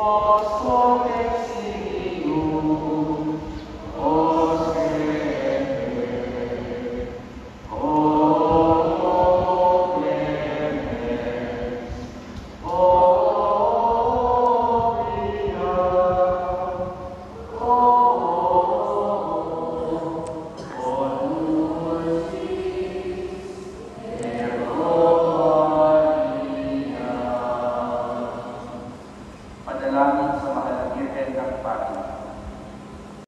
Oh, so padu